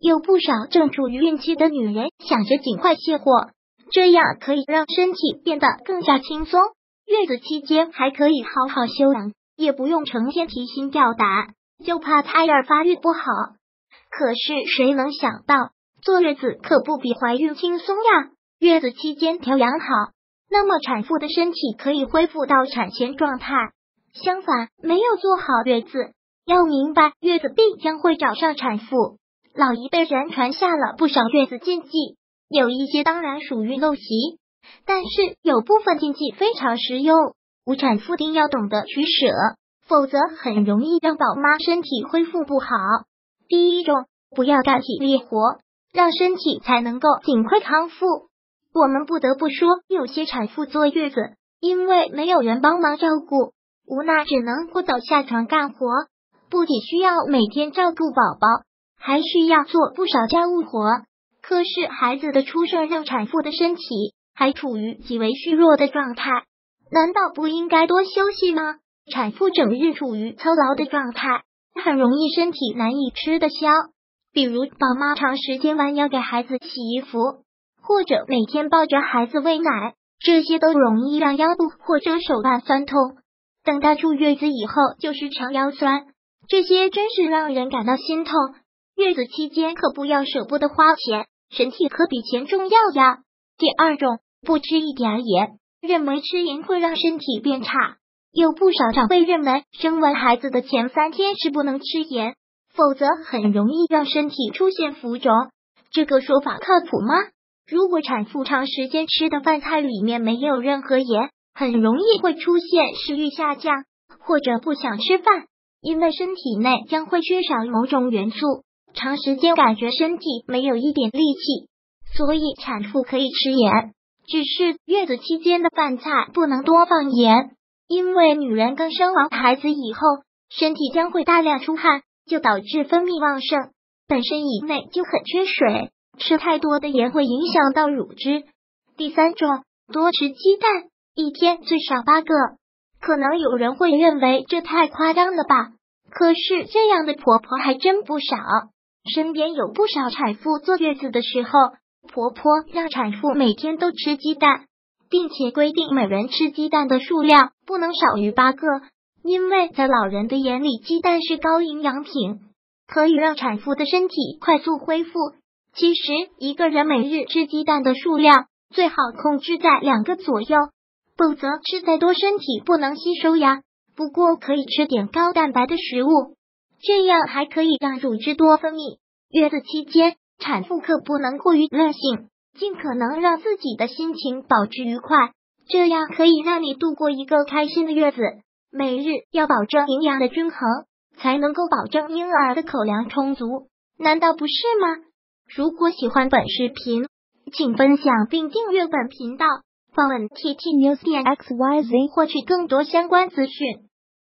有不少正处于孕期的女人想着尽快卸货，这样可以让身体变得更加轻松。月子期间还可以好好休养，也不用成天提心吊胆，就怕胎儿发育不好。可是谁能想到，坐月子可不比怀孕轻松呀！月子期间调养好，那么产妇的身体可以恢复到产前状态。相反，没有做好月子，要明白月子病将会找上产妇。老一辈人传下了不少月子禁忌，有一些当然属于陋习，但是有部分禁忌非常实用，无产妇定要懂得取舍，否则很容易让宝妈身体恢复不好。第一种，不要干体力活，让身体才能够尽快康复。我们不得不说，有些产妇坐月子，因为没有人帮忙照顾，无奈只能不倒下床干活，不仅需要每天照顾宝宝，还需要做不少家务活。可是孩子的出生让产妇的身体还处于极为虚弱的状态，难道不应该多休息吗？产妇整日处于操劳的状态。很容易身体难以吃得消，比如宝妈长时间弯腰给孩子洗衣服，或者每天抱着孩子喂奶，这些都容易让腰部或者手腕酸痛。等到住月子以后，就是肠腰酸，这些真是让人感到心痛。月子期间可不要舍不得花钱，身体可比钱重要呀。第二种，不吃一点盐，认为吃盐会让身体变差。有不少长辈认为，生完孩子的前三天是不能吃盐，否则很容易让身体出现浮肿。这个说法靠谱吗？如果产妇长时间吃的饭菜里面没有任何盐，很容易会出现食欲下降或者不想吃饭，因为身体内将会缺少某种元素，长时间感觉身体没有一点力气。所以产妇可以吃盐，只是月子期间的饭菜不能多放盐。因为女人刚生完孩子以后，身体将会大量出汗，就导致分泌旺盛，本身体内就很缺水，吃太多的盐会影响到乳汁。第三种，多吃鸡蛋，一天最少八个。可能有人会认为这太夸张了吧？可是这样的婆婆还真不少，身边有不少产妇坐月子的时候，婆婆让产妇每天都吃鸡蛋。并且规定每人吃鸡蛋的数量不能少于八个，因为在老人的眼里，鸡蛋是高营养品，可以让产妇的身体快速恢复。其实，一个人每日吃鸡蛋的数量最好控制在两个左右，否则吃再多身体不能吸收呀。不过可以吃点高蛋白的食物，这样还可以让乳汁多分泌。月子期间，产妇可不能过于任性。尽可能让自己的心情保持愉快，这样可以让你度过一个开心的月子。每日要保证营养的均衡，才能够保证婴儿的口粮充足，难道不是吗？如果喜欢本视频，请分享并订阅本频道，访问 T T News 点 X Y Z 获取更多相关资讯。